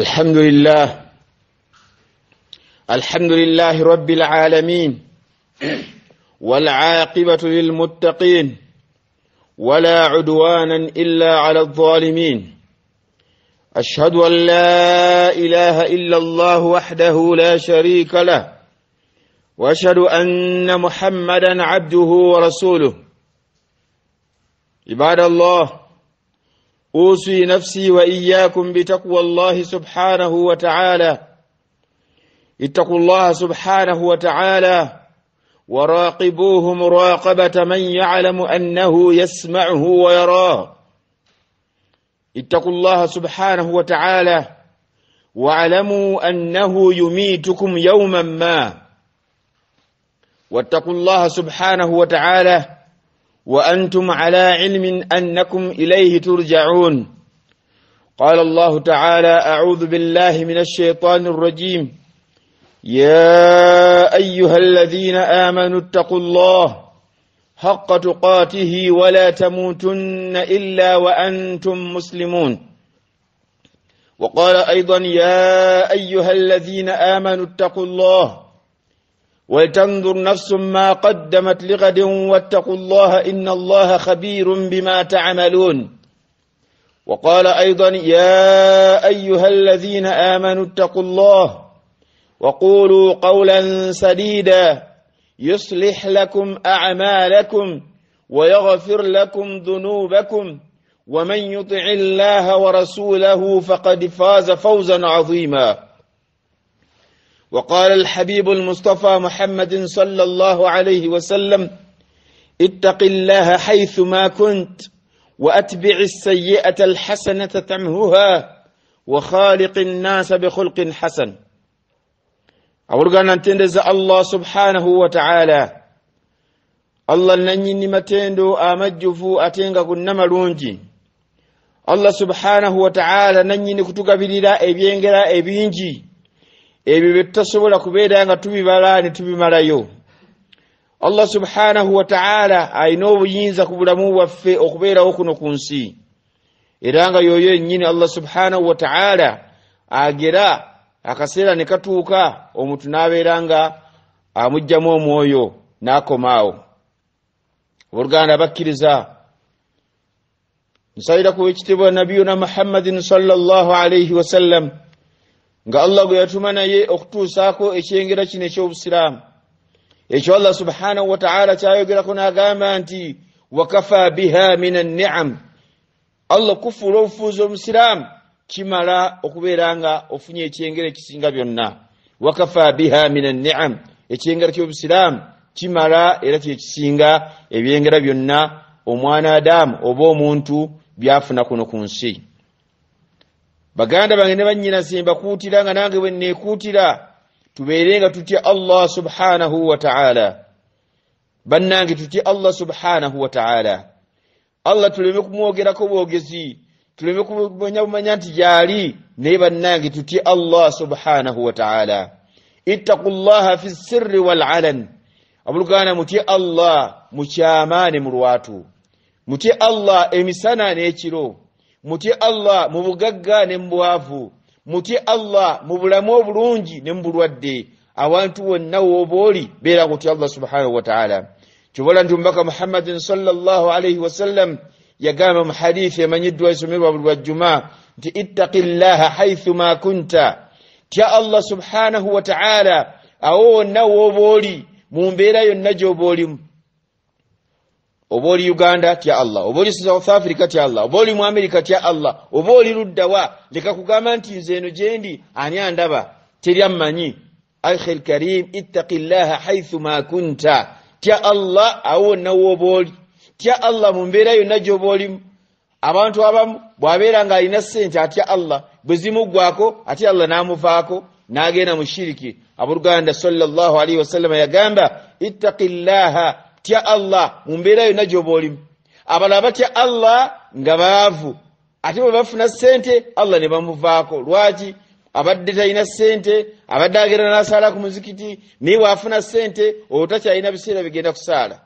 الحمد لله. الحمد لله رب العالمين. والعاقبة للمتقين. ولا عدوانا إلا على الظالمين. أشهد أن لا إله إلا الله وحده لا شريك له. وأشهد أن محمدا عبده ورسوله. عباد الله أوصي نفسي وإياكم بتقوى الله سبحانه وتعالى. اتقوا الله سبحانه وتعالى وراقبوه مراقبة من يعلم أنه يسمعه ويراه. اتقوا الله سبحانه وتعالى واعلموا أنه يميتكم يوما ما. واتقوا الله سبحانه وتعالى وأنتم على علم أنكم إليه ترجعون. قال الله تعالى أعوذ بالله من الشيطان الرجيم. يا أيها الذين آمنوا اتقوا الله حق تقاته ولا تموتن إلا وأنتم مسلمون. وقال أيضا يا أيها الذين آمنوا اتقوا الله ولتنظر نفس ما قدمت لغد واتقوا الله إن الله خبير بما تعملون. وقال أيضا يا أيها الذين آمنوا اتقوا الله وقولوا قولا سديدا يصلح لكم أعمالكم ويغفر لكم ذنوبكم ومن يطع الله ورسوله فقد فاز فوزا عظيما. وقال الحبيب المصطفى محمد صلى الله عليه وسلم اتق الله حيث ما كنت وأتبع السيئة الحسنة تمهها وخالق الناس بخلق حسن. اورغان انتندز الله سبحانه وتعالى. الله نني نمتندو آمجفو اتينغا كنما رونجي الله سبحانه وتعالى نني نكتغبيرا ابينغرا إبينجي. Ebyo bye tutasobola kubeera nga tubibala ne tubimalayo. Allah subhanahu wataala alina obuyinza ku bulamu bwaffe okubeerawo kuno ku nsi. Era nga yoyo ennyini allah subhanahu wataala agera akaseera ne katuuka omuntu n'abeera nga amugjamu omwoyo n'akomaawo. Oboluganda bakkiriza. Nsabira ku ekitibwa nabiyuna muhammadin sallallahu alaihi wasallam nga allah gwe yatuma naye okutuusaako ekyengera kino ekyobusiraamu. Ekyo allah subhanahu wataala kyayogerako n'agamba nti wakafa biha min anniam. Allah kufuula obufuuzi omusiraamu kimala okubeera nga ofunye ekyengera ekisinga byonna. Wakafa biha min anniam. Ekyengera kyobusiraamu kimala era kyekisinga ebyengera byonna omwana adamu oba omuntu byafuna kuno ku nsi baganda bange ne banyinasi mbakuutira nga nange bwe neekuutira tubeere nga tutya allah subhanahu wataala bannange tutya allah subhanahu wataala allah tuleme kumwogerako bwogezi tuleme kumanya bumanya nti gyali naye bannange tutye allah subhanahu wataala ittaku llaha fi sirri walalan abuluganda mutye allah mukyama ne mu lwatu. Mutye allah emisana n'ekiro mutye allah mu bugagga ne mu bwavu. Mutye allah mu bulamu obulungi ne mu bulwadde. Awantu wonna wooba oli beera ngutya allah subhanahu wataala kyobola nti omubaka muhammadin sallallahu alaihi wasallam yagamba mu hadithi emanyiddwa esomerwa buli lwajjuma nti ittaki llaha haithu ma kunta. Tya allah subhanahu wataala awo wonna wooba oli mu mbeera yonna gyoba olimu oba oli uganda tya allah. Oba oli south africa tya allah. Oba oli mu america tya allah. Oba oli luddawa leka kugamba nti nze eno gyendi ani andaba? Teri ammanyi. Akhi lkarim ittaki llaha haithu ma kunta. Tya allah awo wonna wooba oli. Tya allah mu mbeera yonna gyoba olimu. Abantu abamu bw'abeera ng'alina ssente atya allah bwe zimuggwako ate allah n'amuvaako n'agenda mu shiriki. Abooluganda salllah alaihi wasallama yagamba ittaki llaha tya allah mu mbeera yonna gyoba olimu. Abalala batya allah nga baavu. Ate bwe bafuna ssente allah ne bamuvaako. Lwaki? Abadde talina ssente abadde agenda n'asaala ku muzikiti naye bw'afuna ssente olwo takyalina biseera bigenda kusaala.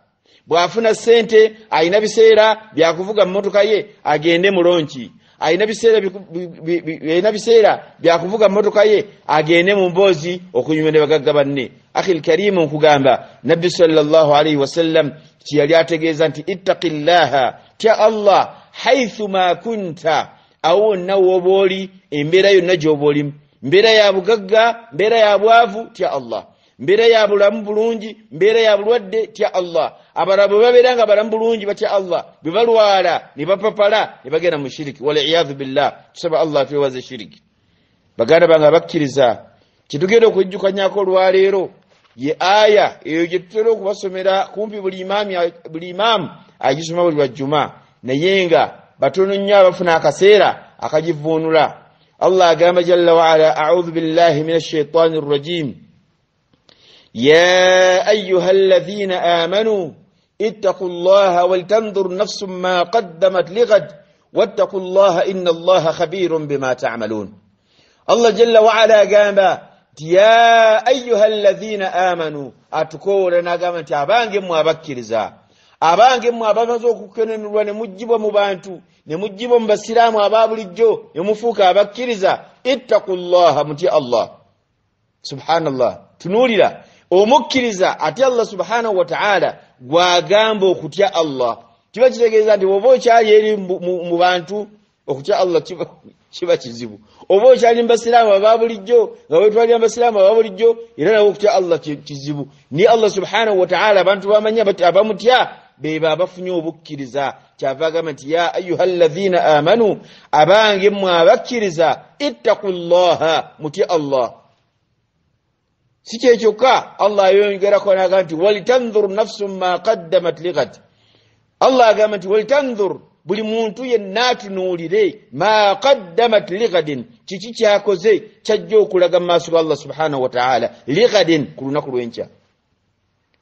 Bw'afuna ssente alina biseera byakuvuga mu motoka ye agende mulonki alina alina biseera byakuvuga motoka ye agende mu mboozi okunyuma ne bagagga banne. Akhi lkarimu nkugamba nabbi salllah alaihi wasallam tiyali ategeeza nti ittaqi llaha tya allah haithu ma kunta. Awo wonna wooba oli embeera yonna gy'oba olimu. Mbeera ya bugagga mbeera ya bwavu tya allah. Mbeera ya bulamu bulungi mbeera ya bulwadde tya allah abalala bwe babeera batya allah bwe balwala ne bapapala ne bagenda billah tusaba allah twewaze shiriki baganda bange abakkiriza kitugenda okujjukanyako olwaleero ye aya eyo gye tutera kumpi buli imaamu agisoma buli lwajjuma naye nga batono nnyo abafuna akaseera akagivuunula allah agamba jalla waala audhu billahi min ashaitani rrajim يا أيها الذين آمنوا اتقوا الله ولتنظر نفس ما قدمت لغد واتقوا الله إن الله خبير بما تعملون. الله جل وعلا قام يا أيها الذين آمنوا أتكورنا قام تابانجم وابكرزا أبانجم وابانزو كنن ونمجب مبانتو نمجب بسلام وباب الجو يمفوك أبكرزا اتقوا الله متي الله. سبحان الله. تنوري لا. ومكرزا أتي الله سبحانه وتعالى. Gwagamba okutya allah. Kiba kitegeeza nti oba okyali eri mu- bantu okutya allah kiba- kizibu. Oba okyali mu basiraamu aba bulijjo nga wetwalira mu basiraamu aba bulijjo era nawe okutya allah ki- kizibu. Ni allah subhanahu wataala abantu bamanya bati abamutya beba abafunye obukkiriza. Kyava agamba nti ya ayuha llathina amanu abange mmwe abakkiriza ittaku llaha mutye allah si kyekyokka allah ayongerako naga nti walitanzur nafsu ma qaddamat ligad allah agamba nti walitanzur buli muntu yenna atunuulire ma qaddamat ligadin kiki kyakoze kyajja okulaga mu maaso ga allah subhanahu wataala ligadin ku lunaku lwenkya.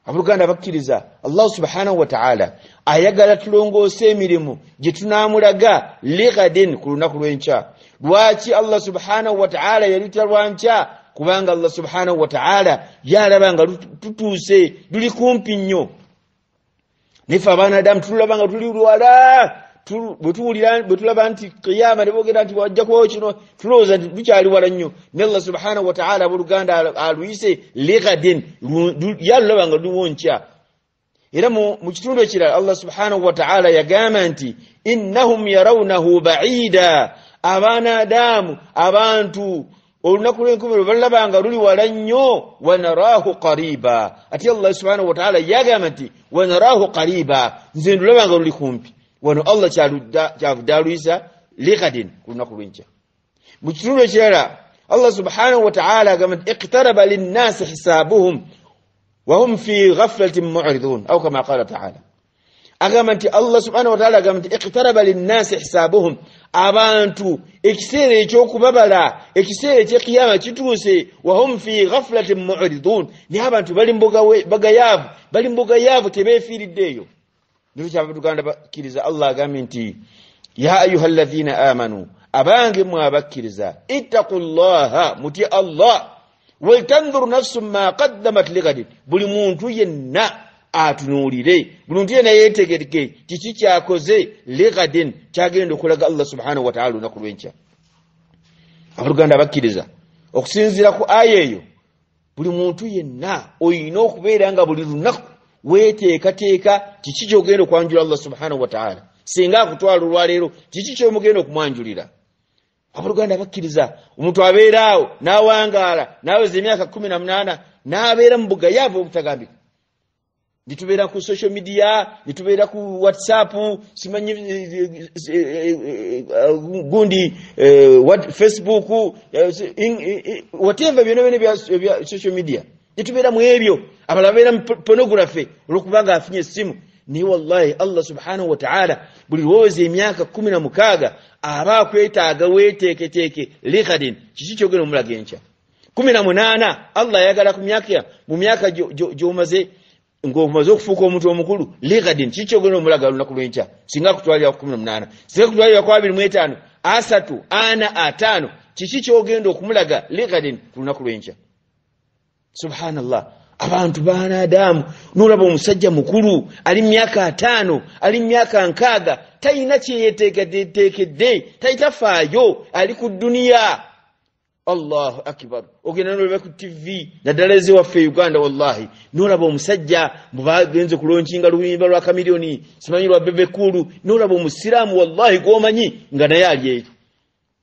Abooluganda abakkiriza allahu subhanahu wataala ayagala tulongoose emirimu gye tunaamulaga ligadin ku lunaku lwenkya. Lwaki allah subhanahu wataala yalita lwankya kubanga allah subhanahu wataala yalaba nga tutuuse luli kumpi nnyo. Naife abaana adamu tulaba nga tuli lwala. Bwe tulaba nti kiyama ne boogera nti wajja kubawo kino tulowooza nti lukyali wala nnyo. Ne allah subhanahu wataala abooluganda al- aluyise ligadin lu- lu- yalulaba nga luliwo nkya. Era mu kitundu ekirala allah subhanahu wataala yagamba nti innahum yarawunahu baida. Abaana adamu abantu olunaku lwenkumi lwe balaba nga luli wala nnyo wanarahu qariba ate allah subhanahu wataala yagamba nti wanarahu qariba nze ndulaba nga luli kumpi wano allah kyavudde aluyisa ligadin ku lunaku lwenkya mu kitundu ekirala allah subhanahu wataala agamba nti iqtaraba linnasi hisaabuhum wahum fi ghaflatin muridun au kama qala taala agamba nti allah subhanahu wataala agamba nti iqtaraba linnasi hisaabuhum abantu ekiseera ekyokubabala ekiseera ekyekiyama kituuse wahum fi ghaflatin muridun. Naye abantu bali bagayaavu bali mbugayaavu tebeefiiridde eyo nikyo kyava tuganda bakkiriza allah agambye nti ya ayuha llathina amanu abange mwe abakkiriza ittaku llaha mutye allah waltanzur nafsu ma qaddamat ligadin buli muntu yenna atunuulire. Buli muntu yenna yeetegereke kiki kyakoze? Ligadin kyagenda okulaga allah subhanahu wataala olunaku lwenkya. Abaluganda abakkiriza okusinziira ku aya eyo buli muntu yenna oyina okubeera nga buli lunaku weeteekateeka kiki kyogenda okwanjula allah subhanahu wataala singa akutwala olwaleero kiki kyomugenda okumwanjulira? Abaluganda bakkiriza omuntu abeeraawo n'awangaala n'aweza emyaka kumi na munaana n'abeera mu bugayaavu obutagambika nitubeera ku social media nitubera ku whatsapp simanyi eh, eh, eh, gundi what- facebook whatever byona ebya ebya social media. Nitubera mu ebyo. Abalabera pornography olwokubanga afunye essimu. Naye wallahi allah subhanahu wataala buli lwoweza emyaka kumi na mukaaga aba akwetaaga weeteeketeeke likadin kiki kyogera omulaga enkya? Kumi na munaana allah ayagala ku myaka mu myaka gy'omaze ng'omaze okufuuka omuntu omukulu likadin kiki kyogenda omulaga lunaku lwenkya? Singa akutwalira ku kumi na munaana. Singa akutwalira ku abiri mu etaano asatu ana ataano kiki kyogenda okumulaga likadin ku lunaku lwenkya? Subhanallah. Abantu banadamu nolaba omusajja mukulu ali myaka ataano ali myaka nkaaga talina kyeyeteekedde talitafaayo ali ku duniya allahu akibar ogenda nolaba ku tv naddala ezewaffe uganda wallahi. Nolaba omusajja mubagenze kulonkinga luyimba lwa kamiliyoni simanyi lwa bebekulu nolaba omusiraamu wallahi gwomanyi nga naye ali eri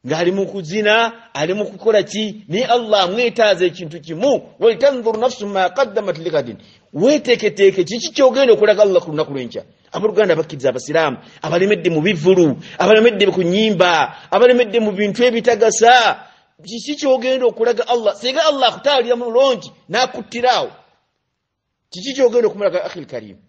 ng'ali mu kuzina ali mu kukola ki? Naye allah amwetaaza ekintu kimu. Walitanzuru nafsu ma qaddamat ligadin weeteeketeeke kiki kyogenda okulaga allah ku lunaku lwenkya? Abaluganda bakkiriza abasiraamu abalemedde mu bivulu abalemedde ku nyimba abalemedde mu bintu ebitagasa kiki kyogenda okulaga allah singa allah akutaalira mu lulongi n'akuttiraawo kiki kyogenda okumulaga akhil karimu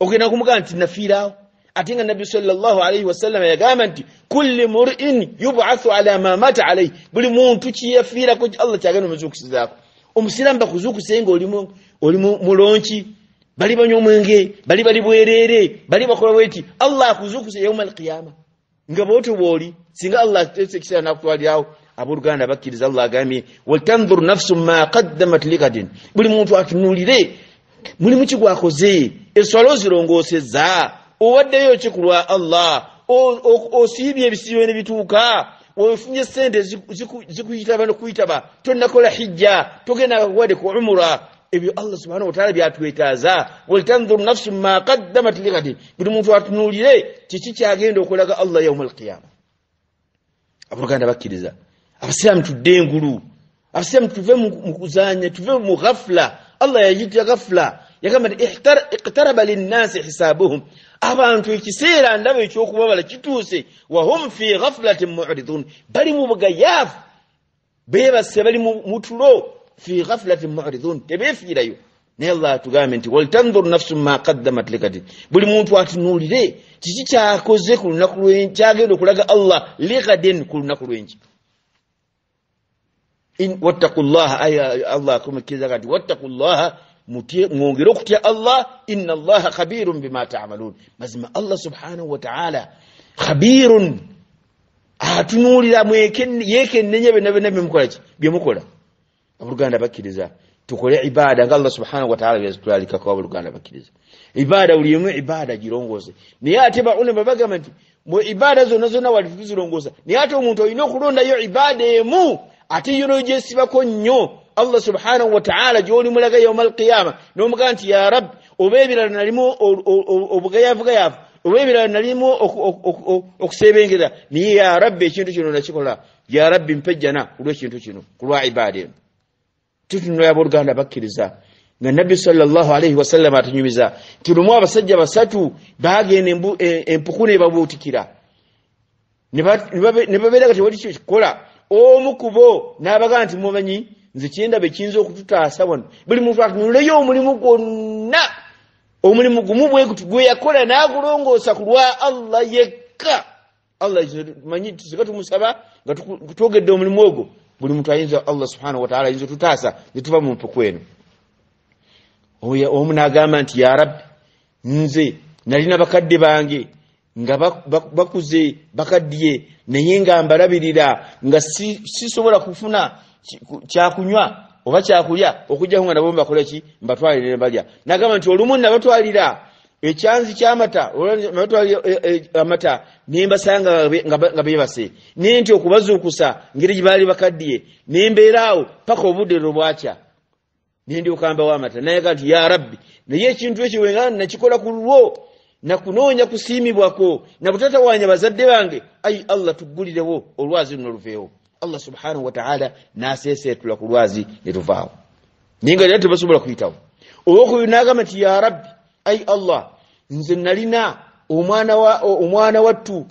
ogenda kumugaa nti nafiiraawo ate nga nabbi salllahalaihi wasallama yagamba nti kulli murin yubathu ala ma mata alaihi buli muntu kiyafiirako allah kyagenda omuzukusizaako omusiraamu bakuzuukuse nga oli mulonki bali banywa omwenge bali bali bwereere bali bakola bweti allah akuzuukuse yauma alqiyama nga bwotyo bwoli singa allah ekiseera nakutwalirawo abooluganda bakkiriza allah agambye waltanzur nafsu ma qaddamat ligadin buli muntu atunuulire mulimu kigwakoze eswala ozirongoosezza owaddeyo ki ku lwa allah? Osiibye ebisiibo ne bituuka? Ofunye sente zikuyitaba nokuyitaba tonakola hijja togenda kakuwadde ku umura. Ebyo allah subhanahu wataala byatwetaaza walitanzur nafsu ma qaddamat ligadi buli muntu atunuulire kiki kyagenda okulaga allah yauma alqiyama? Abooluganda bakkiriza abasiraamu tudde engulu. Abasiraamu tuve mu kuzanya tuve mu ghafula allah yayita ghafula yagamba nti iqtaraba linnasi hisaabuhum. Abantu ekiseera ndaba ekyokubabala kituuse. Wahum fi ghafulatin muridun. Bali mu bugayaafu. Beebase bali mu tulo. Fi ghafulatin muridun. Tebeefiirayo. Naye allah atugambe nti waltanzur nafsu ma qaddamat likadin buli muntu atunuulire kiki kyakoze ku lunaku kyagenda okulaga allah ligadin ku lunaku lwenki wattaku llaha allah akumikiriza kati wattaku llaha mwongere okutya allah ina allaha khabirun bima tamalun mazima allah subhanahu wataala khabirun atunuulira yekennenya byonna byonna byemukolaki byemukola abooluganda bakkiriza tukole ibada nga allah subhanahu wataala byatulalikako abooluganda bakkiriza ibada buli ibada girongose naye ate baulama bagamba nti mu ibada zonna zonna wali tuzirongoosa naye ate omuntu olina okulondayo ibada emu ate yono gyesibako nnyo allah subhanahu wataala gyolimulaga yauma alqiyama nomugaa nti ya rabbi oba ebirala nalimu obugayavugayavu oba ebirala nalimu okusebengera naye ya rabbi ekintu kino nakikola. Ya rabbi mpejjana kulwekintu kino kulwa ibada eno tutunula abooluganda bakkiriza nga nabbi salllah alaihi wasallama atunyumiza nti lumu abasajja basatu bagenda empuku nebabuutikira ne babeera nga tewali kyekikola omu kubo n'abagaa nti mumanyi nze kyendaba ekiyinza okututaasa wano. Buli muntu atunuleyo omulimu gwonna. Omulimu gumu bwekuti gwe yakola n'agulongoosa ku lwa allah yekka. Allah manyi tusika tumusaba nga twogedde omulimu ogwo. Buli muntu ayinza allah subhanahu wataala ayinza otutaasa ne tuva mu mpuku eno. Omu n'agamba nti ya rabbi nze nalina bakadde bange nga bakuze bakaddiye naye nga mbalabirira nga sisobola kufuna kyakunywa oba kyakulya okujjako nga nabo mbakoleki mbatwalire nebalya nagamba nti olumu nabatwalira ekyanzi kyamata nabatwalira amata nembasanga nga bebase naye nti okubazuukusa ngeri gyebaali bakaddiye nembeeraawo paka obudde lwebwakya nendyokambawo amata. Nayegaa nti ya rabbi naye ekintu ekyo wenga nakikola ku lulwo nakunoonya kusiimibwako nakutatawanya bazadde bange ayi allah tuggulirewo olwazi luno luveewo. Allah subhanahu wataala naseeseetula ku lwazi netuvaawo naye nga era tebasobola kuyitawo. Olwokubi nagamba nti ya rabbi ayi allah nze nalina omwana wattu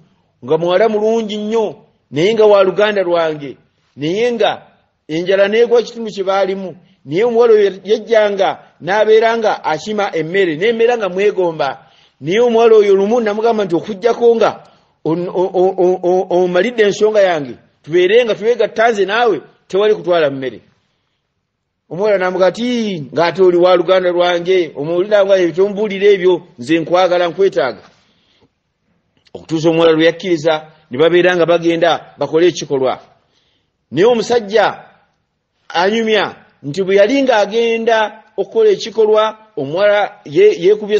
nga muwala mulungi nnyo naye nga wa luganda lwange naye nga enjala negwa kitundu kye baalimu naye omuwala oyo yajjanga n'abeeranga akima emmere nembeera nga mwegomba naye omuwala oyo lumu namugamba nti okujjako nga omalidde ensonga yange tubeere nga twegatta nze naawe tewali kutwala mmere. Omuwala namuga ti ngaate oli wa luganda lwange omuwuliranga tombuulira ebyo nze nkwagala nkwetaaga. Okutuusa omuwala lwe yakkiriza ne babeera nga bagenda bakole ekikolwa. Naye omusajja anyumya nti bwe yali ng'agenda okukola ekikolwa omuwala yekubye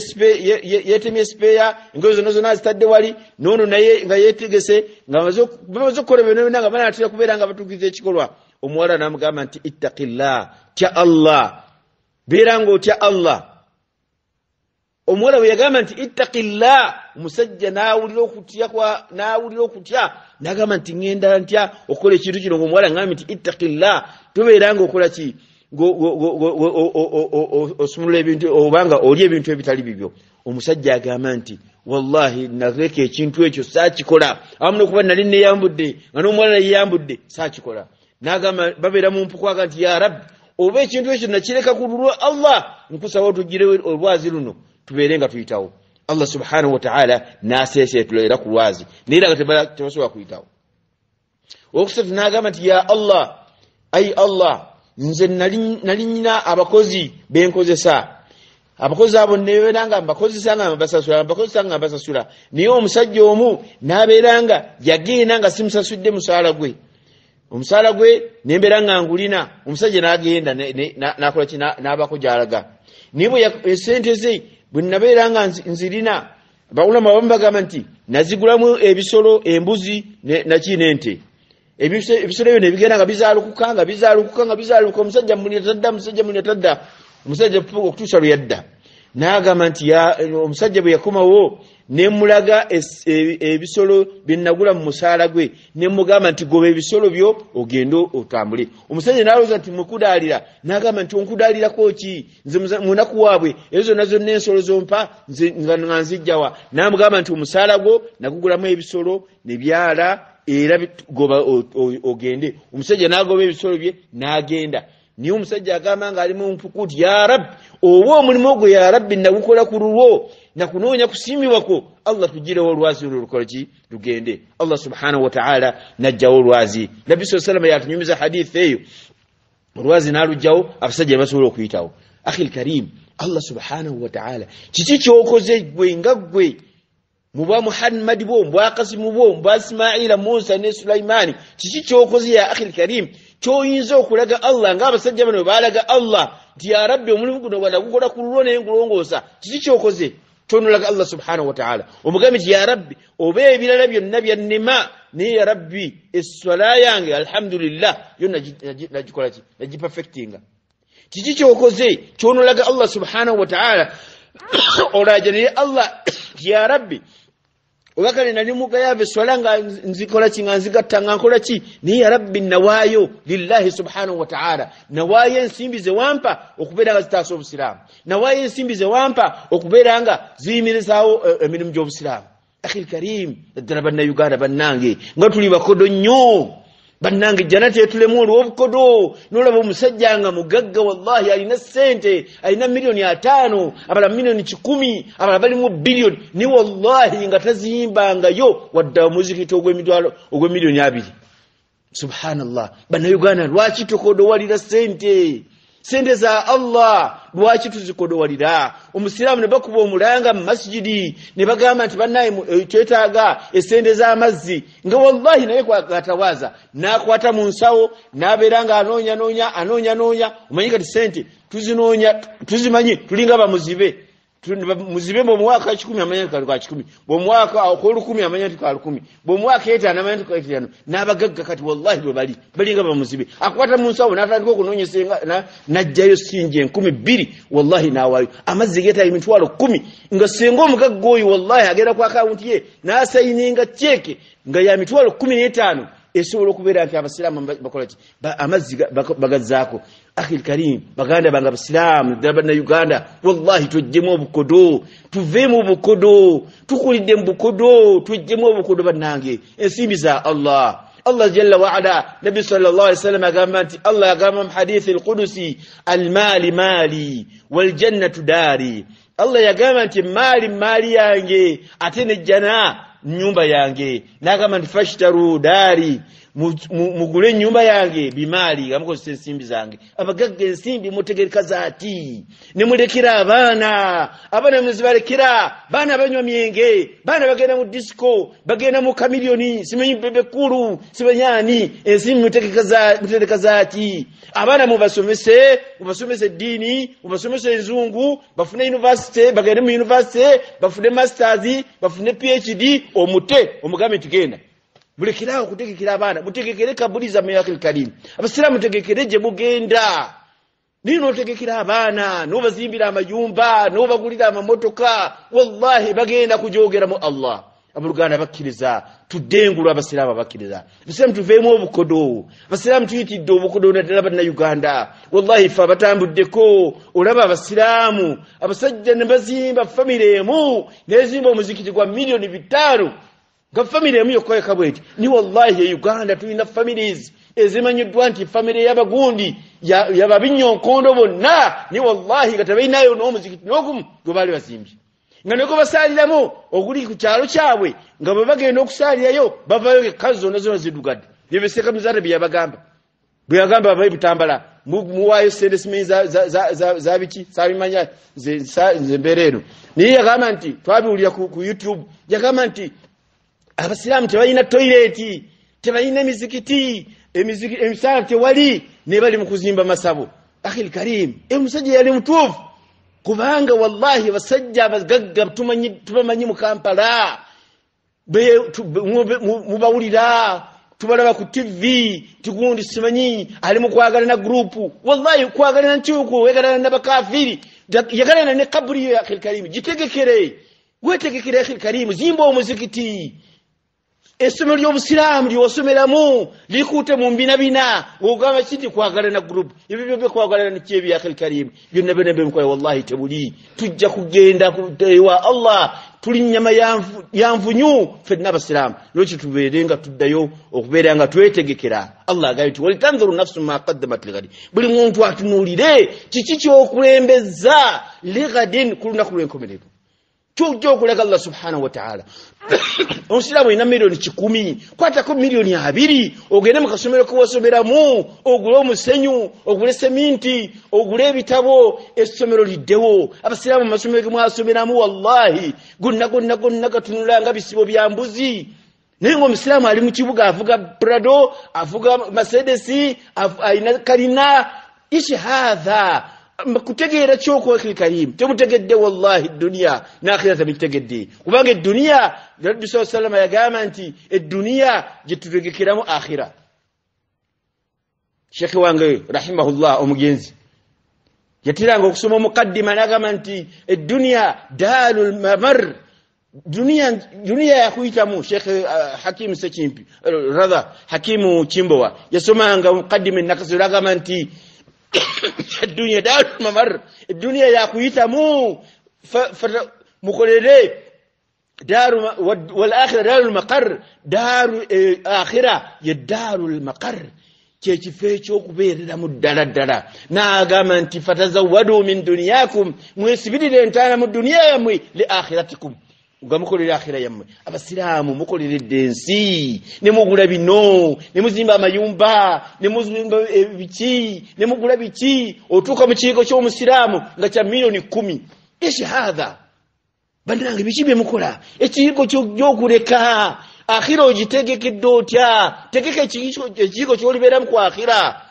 yetemye sipeeya engoyo zonna zonna zitadde wali noono naye nga yetegese nga bamaze okukola byona byona nga banatera kubeera nga batuukiza ekikolwa. Omuwala namugamba nti ittaqillah tya allah. Beera nga otya allah. Omuwala bwe yagamba nti ittaqillah omusajja nawulira okutya nawulira okutya nagamba nti ŋenda ntya okukola ekintu kino? Ngaomuwala ngambye nti ittaqillah tobeera nga okola ki osumulula ebintu obanga oli ebintu ebitali bibyo. Omusajja agamba nti wallahi naleka ekintu ekyo sakikola awamu nokuba nali neyambudde nga nomuwala nayeyambudde sakikola nagamba babeera mumpukwaga nti ya rabbi oba ekintu ekyo nakireka ku lulwa allah nkusaba otugire olwazi luno tubeere nga tuyitawo. Allah subhanahu wataala naseesetula era ku lwazi naye raga tebasobola kuyitawo. Okusatu nagamba nti ya allah ai allah nze nali nyina abakozi benkozesa. Abakozi abo nebeera nga mbakozesa nga mbasasula mbakozesa nga mbasasula. Naye omusajja omu nabeera nga yagenda nga simusasudde musaala gwe. Omusaala gwe nembeera nga ngulina omusajja nagenda nakolaki nabako gyalaga. Naye bwe esente ze bwe nabeera nga nzirina bawulama bamu bagamba nti nazigulamu ebisolo embuzi naki nente ebisolo ebyo nebigenda nga bizalukuka nga bizalukuka nga bizalukuka omusajja muli atadda omusajja muli atadda omusajja okutuusa lwe yadda. Nagamba nti omusajja bwe yakomawo nemulaga ebisolo byenagula mu musaala gwe nemugamba nti goba ebisolo byo ogende otambule. Omusajja nalowooza nti mukudaalira nagamba nti onkudaalirako ki? Nze munaku waabwe ezo zonna zonna ensolo zompa nga nzijjawa namugamba nti omusaala gwo nagugulamu ebisolo nebyala era goba ogende. Omusajja nagoba ebisolo bye nagenda. Niye omusajja agamba nga alimu mpukuti ya rabbi oba omulimu ogwo ya rabbi nagukola ku lulwo nakunoonya kusiimibwako. Allah tugirewo olwazi olwo lukolaki lugende. Allah subhanahu wataala najjawo olwazi. Nabbi saa salama yatunyumiza hadithi eyo. Olwazi nalugjawo abasajja nebasobola okuyitawo. Akhi lkarim allah subhanahu wataala kiki kyokoze gwe nga gwe mubwa muhammadi bwo mubwakasimu bwo mubwa isimaila musa ne sulaimaani kiki kyokoze ya akhi lkarim kyoyinza okulaga allah ngaabasajja bano balaga allah nti ya rabbi omulimu guno gwanagukola ku lulwo naye ngulongoosa. Kiki kyokoze? Kyonolaga allah subhanahu wataala omugambe nti ya rabbi oba ebirala byonna byannema naye ya rabbi eswala yange alhamdulillah yo nagikolaki nagipafectinga kiki kyokoze? Kyonolaga allah subhanahu wataala olaja naye allah ya rabbi oba kale nali mugayava eswala nga nzikolaki nga nzigatta nga nkolaki naye ya rabbi nawaayo lillahi subhanahu wataala nawaayo ensimbi zewampa okubeera nga zitaasa obusiraamu. Nawaayo ensimbi zewampa okubeera nga ziyimirizaawo emirimu gy'obusiraamu. Akhi lkarim naddala bannayuganda bannange nga tuli bakodo nnyo bannange janati etulemu olwobukodo nolaba omusajja nga mugagga wallahi alina sente alina miliyoni ataano abala miliyoni kikumi abala balimu biliyoni ni wallahi nga taziyimbangayo wadda omuzikiti ogwemiliyoni abiri. Subhanallah. Bannayuganda lwaki tukodowalira sente sente za allah lwaki tuzikodowalira? Omusiraamu ne bakuba omulanga mu masijidi ne bagamba nti bannaye twetaaga esente z'amazzi. Nga wallahi naye gatawaaza nakwata mu nsawo nabeera nga anoonya noonya anoonya noonya omanyi kati sente tuzinoonya tuzimanyi tulinga bamuzibe muzibe bwomuwaka kikumi amanya nti ka kikumi bwomuwaka okolukumi amanya nti ka lukumi bwomuwaka etaano amanya nti ka etaano n'abagagga kati wallahi bwe bali. Balinga bamuzibe akwata mu nsawo natandika na najjayo sinji enkumi bbiri. Wallahi nawaayo. Amazzi geetaga emitwalo kumi. Nga senga omugagga oyo wallahi agenda ku akawunti ye. N'asayininga ceeke nga ya mitwalo kumi n'etaano esobola okubeera nti abasiraamu bakolaki amazzi bagazaako akhi lkarim baganda bange abasiraamu ddala bannayuganda wallahi twejjemu obukodo tuveemu obukodo tukulidde mu bukodo twejjemu obukodo bannange. Ensimbi za allah. Allah jalla waala nabi salllah ali sallam agamba nti allah agamba mu hadithi lqudusi almaali maali waljannatu daari. Allah yagamba nti maali maali yange ate nejjana nyumba yange. Nagamba nti fashtaru daari mugule enyumba yange bimaali nga mukozesa ensimbi zange. Abagagga ensimbi mutegereka zaati. Nemulekera abaana. Abaana muzibalekera baana banywa myenge baana bagenda mu disco bagenda mu kamiliyoni simanyi bebekulu simanyani ensimbi mutereka zaati. Abaana mubasomese mubasomese eddiini mubasomese enzungu bafune univesity bagende mu univesity bafune masters bafune phd omute omugambe tugenda mulekerawo okutegekera abaana mutegekere kabuliza muyakil karimu abasiraamu mutegekere gye mugenda. Naye notegekera abaana? Nobazimbira amayumba nobagulira amamotoka? Wallahi bagenda kujogeramu allah. Abaluganda bakkiriza tuddengulu abasiraamu abakkiriza. Abasiraamu tuveemu obukodo. Abasiraamu tuyitidde obukodo naddala bannayuganda. Wallahi fe abatambuddeko olaba abasiraamu. Abasajja ne bazimba famire emu nezimba omuzikiti gwa miliyoni bitaano nga famire emu yokoyeka bweti. Ni wallahi e uganda tulina families ezimanyiddwa nti famire yabagundi yababinyonkondo bonna ni wallahi nga tebalinayo n'omuzikiti n'ogumu gwe baali bazimbye. Nga negwe basaaliramu oguli ku kyalo kyabwe nga bwe bagenda okusaalirayo bavayo ekazi zonna zona ziddugadde. Byebeseka muzate bye yabagamba. Bwe yagamba bavayo butambala muwaayo sente simanyi za biki? Sabimanya nze mbeera eno. Naye yagamba nti twabiwulira ku youtube yagamba nti abasiraamu tebalina toyireti tebalina emizikiti emisaala tewali ne bali mu kuzimba masabo akhil karim omusajja yali mutuufu. Kubanga wallahi basajja abagagga tubamanyi mu kampala mubawulira tubalaba ku tv tigundi simanyi ali mukwagalana gurupu wallahi kwagalana ntyuku wegalana nabakafiri yagalana ne kaburiyo ya akhil karim. Gitegekere wetegekere akhil karim zimba omuzikiti essomero ly'obusiraamu lyosomeramu likuute mu mbinabina ngaogamba kiti kwagalana gurupu ebyo byobyo kwagalana nikyebi akhil karimu byonna byonna byemukola wallahi tebuli. Tujja kugenda ewa allah tuli nyama yanvunyu fenna abasiraamu. Lwekyo tubeere nga tuddayo okubeera nga twetegekera? Allah agaye ti walitanzuru nafsu ma qaddamat ligadi buli muntu atunuulire kiki kyokulembeza ligadin ku lunaku lw'enkomerero kyojja okulaga allah subhanahu wataala omusiraamu olina miliyoni kikumi kwatako miliyoni abiri ogende mukasomero kewasomeramu ogule omusenyu ogule seminti ogule ebitabo essomero liddewo. Abasiraamu mumasomero gemwasomeramu wallahi gonna gonna gonna gatunula nga bisibo bya mbuzi. Naye nga omusiraamu ali mu kibuga avuga prado avuga masedesi alina kalina ishi hatha kutegeera kyokwekiri karimu temutegedde wallahi duniya nakhira temutegedde. Kubanga eduniya nabbi saa salama yagamba nti eduniya gyetutegekeramu akhira shekhe wange rahimahullah omugenzi yatiranga okusoma omukaddima nagamba nti eduniya dalu lmamar duniya yakuyitamu shekhe uh, hakimu sekimpi uh, rather hakimu kimbowa yasomanga mukaddima enakasiro agamba nti الدنيا دار الممر الدنيا يا كويتمو مقولي دار والآخرة دار المقر دار آخرة يدار المقر kyekifo ekyokubeereramu ddala ddala n'agamba nti fatazawadu min duniyakum mwesibirire entaana mu duniya yammwe li akhiratikum nga mukolera akhira yammwe. Abasiraamu mukoleredde ensi. Ne mugula bino ne muzimba amayumba ne muzimba biki ne mugula biki? Otuuka mu kiiko ky'omusiraamu nga kya miliyoni kumi ishi hatha bannange biki bye mukola? Ekiiko gyokuleka? Akhira ogitegekedde otya? Tegeka ekiiko kyolibeeramu ku akhira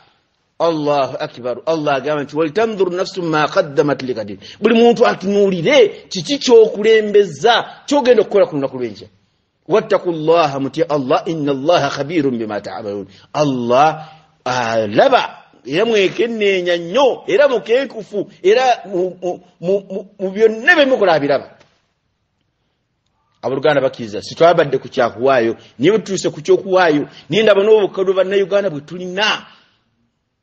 allahu akbaru allah agamba nti walitanzuru nafsu ma qaddamat ligadin buli muntu atunuulire kiki kyokulembeza kyogenda okukola ku lunaku lwenkya? Wattaku llaha mutya allah ina allaha khabirun bima tamalun allah alaba era mwekenneenya nnyo era mukenkufu era mu byonna byemukola abiraba. Abaluganda bakkiriza sitwabadde ku kyakuwaayo niye bwetutuuse ku kyokuwaayo niye ndaba n'obukado bannayuganda bwe tulina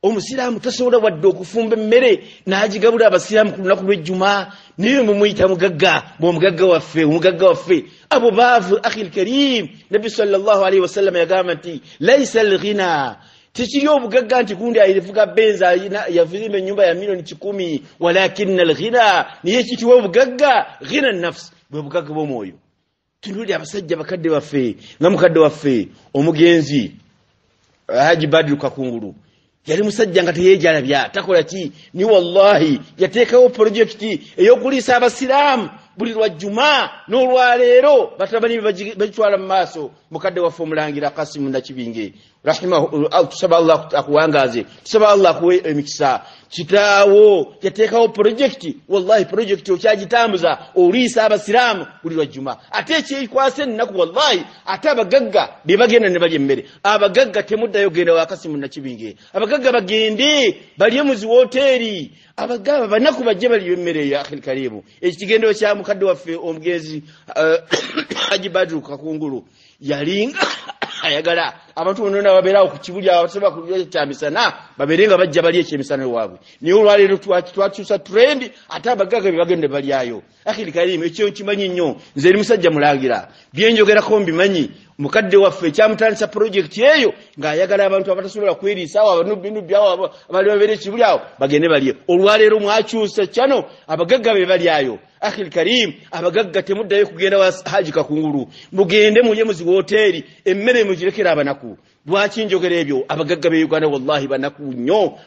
omusiraamu tasobola wadde okufumba emmere n'agigabula abasiraamu ku lunaku lwejjuma naye mumuyita mugagga bwomugagga waffe omugagga waffe. Abo baavu akhi lkarim nabbi salllah alaihi wasallama yagamba nti laisa lghina tekiri obugagga nti gundi ayivuga benza yazimba enyumba ya miliyoni kikumi walakina lghina naye kitiwa obugagga ghina nafsi bwe bugagga bw'omwoyo tunuli abasajja bakadde baffe nga mukadde waffe omugenzi haji badru kakungulu yali musajja nga teyejalabya takola ki? Ni wallahi yateekawo projekiti ey'okuliisa abasiraamu. Buli lwajjuma n'olwaleero batabani bagitwala mu maaso. Mukadde waffe omulangira kasimu nakibinge. Tusaba allah akuwangaze tusaba allah akuwe emikisa kitaawo yateekawo projekiti wallahi projekiti okyagitambuza oliisa abasiraamu buli lwajjuma ate ekyekwasa ennaku wallahi ate abagagga bebagenda ne balya emmere. Abagagga temuddayo genda wakasimu nakibinge. Abagagga bagende balye muziwoteeri abagaba banaku bajje baliyo emmere eyo akhil karimu ekigendero kya mukadde waffe omugenzi haji badru kakungulu yalinga ayagala abantu bonna babeerawo ku kibuli abasobola kulya kyamisana babeere nga bajja bali ekyemisana waabwe. Naye olwaleero twakyusa trend ate abagaga be bagende balyayo. Akhiri karimu ekyo nkimanyi nnyo. Nze eri musajja mulangira byenjogerako mbimanyi mukadde waffe ekyamutandisa projekiti eyo ng'ayagala abantu abatasobola kweriisa awo abanubbinubbi awo abali babeera ekibuli awo bagende balye. Olwaleero mwakyusa kyano abagagga be balyayo akhil karim abagagga temuddayo kugenda wa haji kakungulu. Mugende mulye muziwoteeri emmere mugirekera abanaku. Lwaki njogera ebyo? Abagagga be uganda wallahi banaku nnyo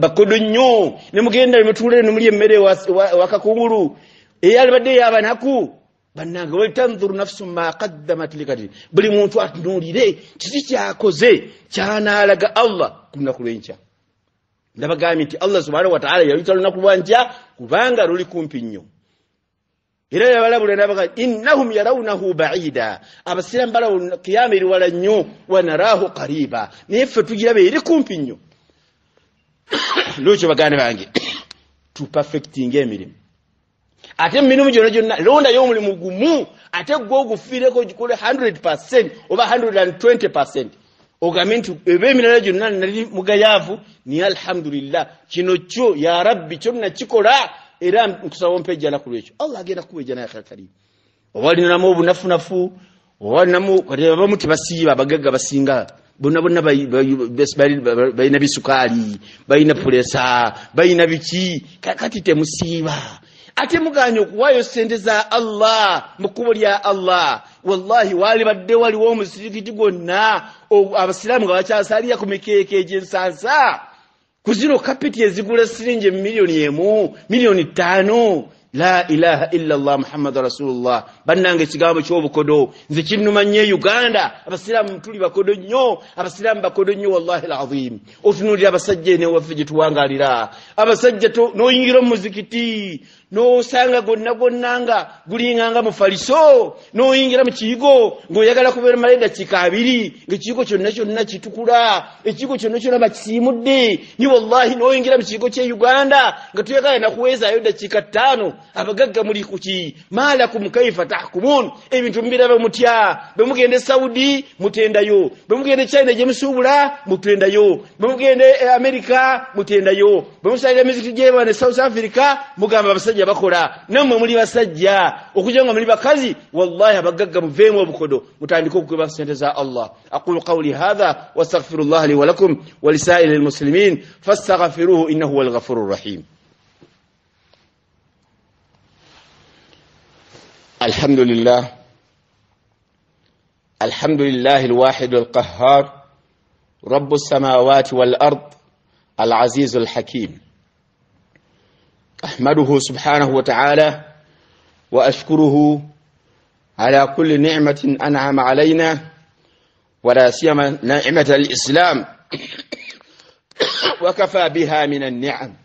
bakodo nnyo. Nemugenda nemutuulere nemuli emmere wakakungulu eyalibadde eyabanaku bannange walitanzuru nafsu ma qaddamat likadiri buli muntu atunuulire kiki kyakoze kyanaalaga allah ku lunaku lwenkya? Ndabagambye nti allah subhanahu wataala yaluyita lunaku lwankya kubanga luli kumpi nnyo. Era yabalabula nabaga innahum yarawunahu baida. Abasiramu balaba kiyama eri wala nnyo wanarahu qariba naye ffe tugiraba eri kumpi nnyo. Lwekyo baganda bange tupafectinga emirimu ate emirimu gyonna gyonna londayo omulimu gumu ate gwe ogufiireko gikole 100 oba 120 ogambe nti eba emirala gyonna nali mugayaavu niye alhamdulillah kino kyo ya rabbi kyo nakikola era nkusaba ompejjana ku lwekyo. Allah agenda kukubeja naye kakali oba olinamu obunafunafu oba olinamu abamu tebasiiba abagagga basinga bonna bonna balina bisukaali balina pulesa balina biki kakati temusiiba ate muganye okuwaayo sente za allah mu kkubo lya allah. Wallahi wali badde waliwo omusirikiti gwonna abasiraamu nga bakyasalira ku mikeeka egyensansa. Ku zino kapiti ezigula siringi miliyoni emu miliyoni ttaano. La ilaha illa llah muhammadu rasulullah. Bannanga ekigambo kyobukodo nze kinnuma nnyo uganda. Abasiraamu tuli bakodo nnyo abasiraamu bakodo nnyo wallahi lazim otunuulira abasajja ene waffe gye tuwangalira. Abasajja n'oyingira omumuzikiti n'osanga gonna gonna nga gulinganga mufaliso n'oyingira mu kiyigo ng'oyagala kubeera mala eddakiika abiri ng'ekiyigo kyonna kyonna kitukula ekiyigo kyonna kyonna bakisiimudde. Ni wallahi n'oyingira mu kiyigo kye uganda nga tuyagala nakuweezaayo eddakiika ttaano abagagga muli kuki malakum kaifa tahkumun? Ebintu mubiraba mutya. Bemugenda e saudi mutendayo. Bemugenda e china gyemusuubula mutendayo. Bemugenda e america mutendayo. Bemusalira emizikiti gyebane south africa mugamba abasajja bakola nammwe muli basajja okuja nga muli bakazi wallahi abagagga muveemu obukodo mutandike okukweba sente za allah aqulu qawli hadha wastaghfiru llah li walakum walisairi lmuslimin fastaghfiruhu innahu huwa alghafuru rrahim الحمد لله الحمد لله الواحد القهار رب السماوات والارض العزيز الحكيم أحمده سبحانه وتعالى وأشكره على كل نعمة أنعم علينا ولا سيما نعمة الإسلام وكفى بها من النعم.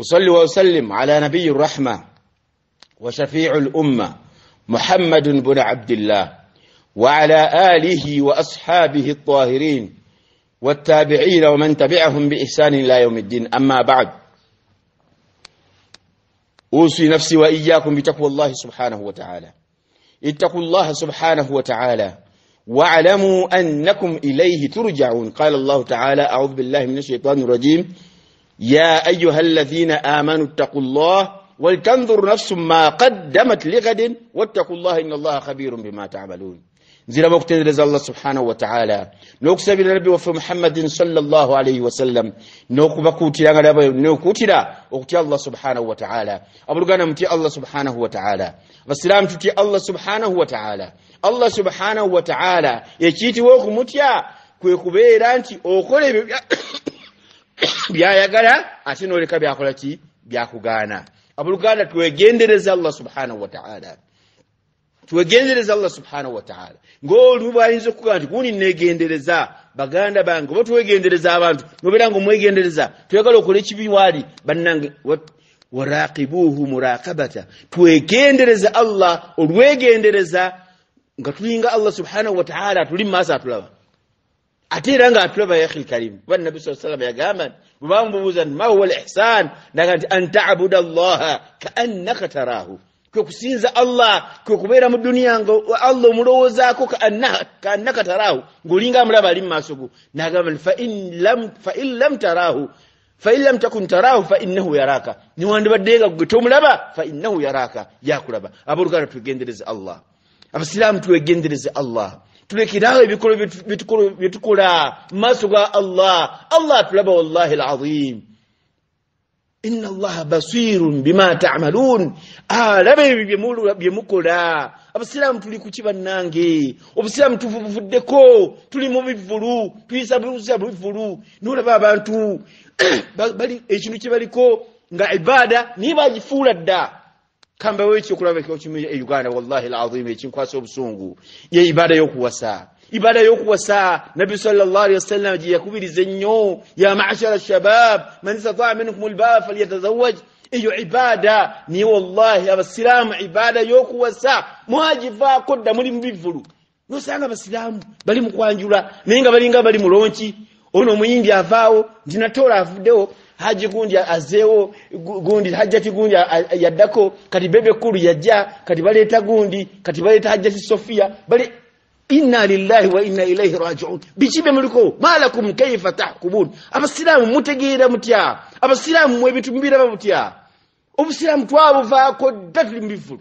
أصلي وأسلم على نبي الرحمة وشفيع الأمة محمد بن عبد الله وعلى آله وأصحابه الطاهرين والتابعين ومن تبعهم بإحسان إلى يوم الدين. أما بعد أوصي نفسي وإياكم بتقوى الله سبحانه وتعالى. اتقوا الله سبحانه وتعالى واعلموا أنكم إليه ترجعون. قال الله تعالى أعوذ بالله من الشيطان الرجيم. يا أيها الذين آمنوا اتقوا الله ولتنظر نفس ما قدمت لغد واتقوا الله إن الله خبير بما تعملون. Nzira bakutendereza allah subhanahu wataala n'okusabira nabbi waffe muhammadin salllah alaihi wasallam n'okubakuutira nga n'okuutira okutya allah subhanahu wataala abooluganda mutye allah subhanahu wataala abasiraamu tutye allah subhanahu wataala allah subhanahu wataala ekiyitibwa okumutya kwe kubeera nti okola ebyo byayagala ate n'oleka byakola ki byakugaana abooluganda twegendereza allah subhanahu wataala twegendereza allah subhanahu wataala ngaoli bwayinza okugaa nti gundi negendereza baganda bange oba twegendereza abantu nobeera nga omwegendereza twagala okola ekibi waali bannange waraqibuhu murakabata twegendereza allah olwegendereza nga tulinga allah subhanahu wataala atuli mumaaso atulaba ate era nga atulaba yakhi lkarimu kuba nabi saa salama yagamba nti bwebamubuuza nti ma huwa lihsan naga nti an tabuda allaha kaannaka tarahu kwe kusinza allah kwe kubeera mu duniya nga allah omulowoozaako kaannaka taraahu ngaolinga amulaba ali mumaaso go. Nagamba fain lam taraahu fain lam takun taraahu fainnahu yaraka niwandibadde nga gwe tomulaba fainnahu yaraka yakulaba. Abooluganda twegendereze allah. Abasiraamu twegendereze allah. Tulekerawo ebikolo byetukola mu maaso ga allah. Allah atulaba wallahi alazim inna allaha basirun bima tamalun. Alaba ebyo byemukola abasiraamu tuli kuki bannange obusiraamu tuvuvuddeko tuli mu bivulu tuyisa bivulu nolaba abantu ekintu kyebaliko nga ibaada niye bagifuula dda. Kambawo ekyokulaba kimu e uganda wallahi alazim ekinkwasa obusungu. Ye ibaada y'okuwasa ibada y'okuwasa nabbi alayhi wasallam gye yakubiriza ennyo ya mashara shabab man istataa minkum albaa falyatazawaj eyo ibada ni wallahi abasiraamu ibada y'okuwasa mwagivaako dda muli mubivulu nosanga abasiraamu bali mukwanjula. Naye nga balinga bali mulonchi. Ono omuyimbi avaawo nti avuddewo haji gundi azeewo gundi hajjati gundi yaddako kati bebe kuru yajja kati baleeta gundi kati baleeta hajjati sofiya bale inna lillahi wa inna ilaihi rajiun. Biki bye muliko malakum kaifa tahkumun? Abasiraamu mutegeera mutya? Abasiraamu mwe ebintu mubiraba mutya? Obusiraamu twabuvaako dda tuli mubivulu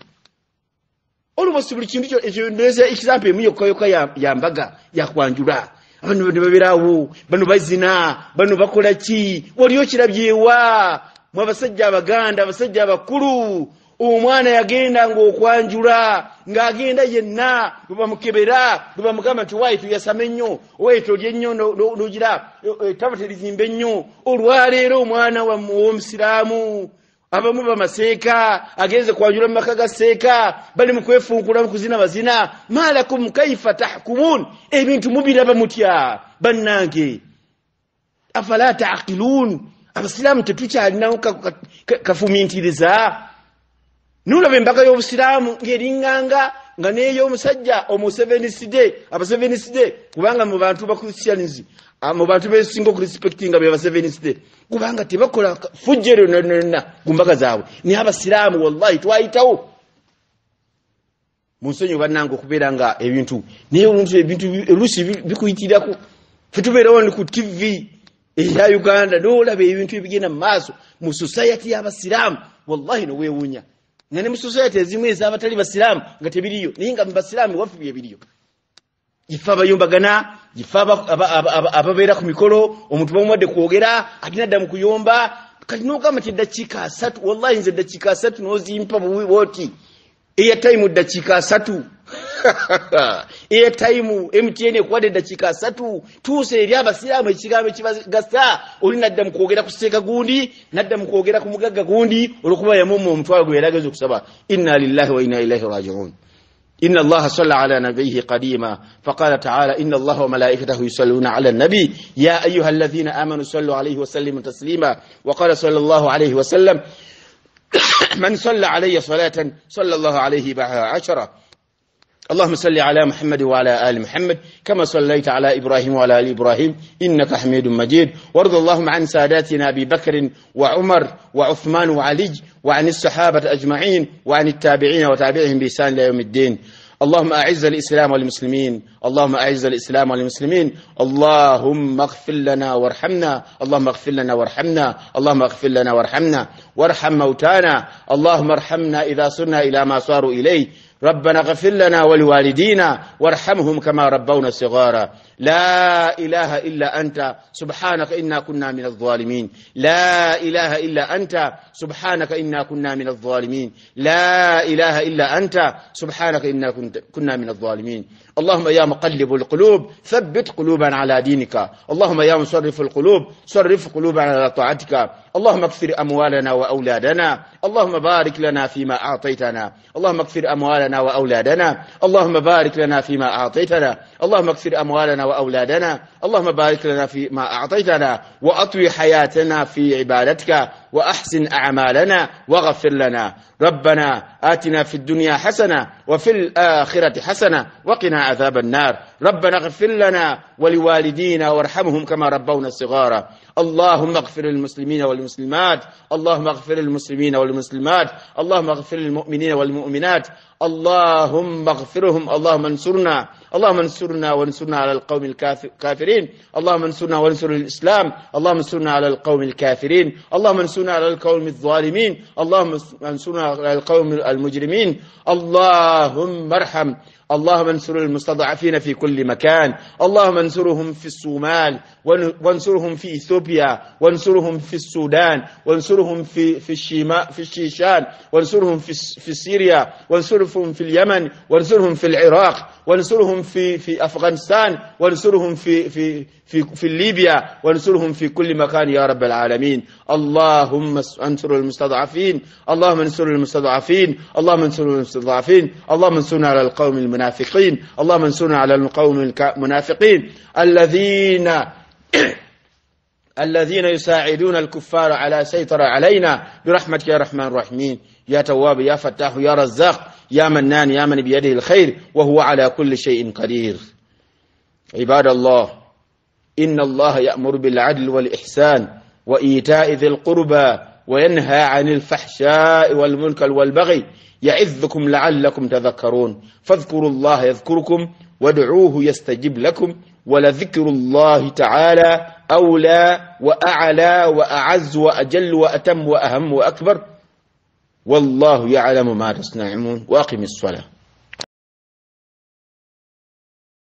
olumosi buli kintu ekyoeza ekizampa emu yokkayoka yambaga yakwanjula abantu bano babiraawo bano bazina bano bakola ki? Wali okirabyewa mwe abasajja abaganda abasajja abakulu omwana yagenda ngaokwanjula ng'agenda yenna lwebamukebera lwebamugamba nti wayi tuyasame nnyo owayi tolye nnyo nogira ettaba terizimba ennyo olwaleero omwana w'omusiraamu abamu bamaseeka agenze kwanjula mu maka ga seeka bali mu kwefunkula mu kuzina bazina malakum kaifa tahkumun? Ebintu mubiraba mutya bannange? Afala taqiluun abasiraamu tetukyalinawo kafumintiriza nulaba embaga y'obusiraamu ng'eringanga nga n'ey'omusajja omuseveniside abaseveniside kubanga mu bantu bakristianism mu bantu besinga okurespectinga be baseveniside kubanga tebakola fujjero nonna ku mbaga zaabwe. Naye abasiraamu wallahi twayitawo. Munsonyi bannanga okubeera nga ebintu naye oluntu ebintu oluusi bikuyitirako fetubeerawo ni ku tv eya uganda noolaba ebintu ebigenda mu maaso mu society y'abasiraamu wallahi noweewuunya nga ne mu society ezimu ez'abatali basiraamu nga tebiriyo naye nga mubasiraamu waffe byebiriyo gife abayombagana gife ababeera ku mikolo omuntu bamuwadde kwogera agenda dda mu kuyomba. Kati nogamba ti eddakiika asatu wallahi nze eddakiika asatu nozimpa bwoti eyatime ddakiika asatu eyatime mtn ekuwadde eddakiika asatu tuusa eri abasiraamu ekigambo ekibagasa oli nadda mukwogera ku seeka gundi nadda mukwogera ku mugagga gundi olwokuba yamuma omutwalo gwe yarageza okusaba inna lillahi wa inna ilaihi rajiun إن الله صلى على نبيه قديما فقال تعالى إن الله وملائكته يصلون على النبي يا أيها الذين آمنوا صلوا عليه وسلموا تسليما وقال صلى الله عليه وسلم من صلى علي صلاة صلى الله عليه بعها عشرة اللهم صل على محمد وعلى آل محمد كما صليت على إبراهيم وعلى آل إبراهيم إنك حميد مجيد. وارض اللهم عن ساداتنا أبي بكر وعمر وعثمان وعلي وعن الصحابة أجمعين وعن التابعين وتابعهم بإحسان إلى يوم الدين. اللهم أعز الإسلام والمسلمين. اللهم أعز الإسلام والمسلمين. اللهم اغفر لنا وارحمنا. اللهم اغفر لنا وارحمنا. اللهم اغفر لنا وارحمنا. وارحم موتانا. اللهم ارحمنا إذا صرنا إلى ما صاروا إليه. ربنا اغفر لنا ولوالدينا وارحمهم كما ربونا صغارا. لا إله إلا أنت سبحانك إنا كنا من الظالمين. لا إله إلا أنت سبحانك إنا كنا من الظالمين. لا إله إلا أنت سبحانك إنا كنا من الظالمين. اللهم يا مقلب القلوب ثبت قلوبنا على دينك. اللهم يا مصرف القلوب صرف قلوبنا على طاعتك. اللهم أكثر أموالنا وأولادنا. اللهم بارك لنا فيما أعطيتنا. اللهم أكثر أموالنا وأولادنا. اللهم بارك لنا فيما أعطيتنا. اللهم أكثر أموالنا وأولادنا اللهم بارك لنا فيما أعطيتنا وأطوي حياتنا في عبادتك وأحسن أعمالنا واغفر لنا. ربنا آتنا في الدنيا حسنة وفي الآخرة حسنة وقنا عذاب النار. ربنا اغفر لنا ولوالدينا وارحمهم كما ربونا صغارا اللهم اغفر للمسلمين والمسلمات. اللهم اغفر للمسلمين والمسلمات. اللهم اغفر للمؤمنين والمؤمنات. اللهم اغفرهم. اللهم انصرنا. اللهم انصرنا وانصرنا على القوم الكافرين اللهم انصرنا وانصر الإسلام. اللهم انصرنا على القوم الكافرين. اللهم انصرنا على القوم الظالمين. اللهم انصرنا على القوم المجرمين. اللهم ارحم. اللهم انصر المستضعفين في كل مكان. اللهم انصرهم في الصومال وانصرهم في إثيوبيا وانصرهم في السودان وانصرهم في في الشيماء في الشيشان وانصرهم في في سوريا وانصرهم في اليمن وانصرهم في العراق وانصرهم في في أفغانستان وانصرهم في في في في ليبيا وانصرهم في كل مكان يا رب العالمين. اللهم انصر المستضعفين اللهم انصر المستضعفين اللهم انصر المستضعفين اللهم انصرنا على القوم المنافقين. اللهم انصرنا على القوم المنافقين. الذين الذين يساعدون الكفار على سيطرة علينا. برحمتك يا رحمن الرحيم. يا تواب يا فتاح يا رزاق يا منان يا من بيده الخير وهو على كل شيء قدير. عباد الله إن الله يأمر بالعدل والإحسان وإيتاء ذي القربى وينهى عن الفحشاء والمنكر والبغي يعظكم لعلكم تذكرون. فاذكروا الله يذكركم وادعوه يستجب لكم ولذكر الله تعالى أولى وأعلى وأعز وأجل وأتم وأهم وأكبر. والله يعلم ما تصنعون. وأقم الصلاة.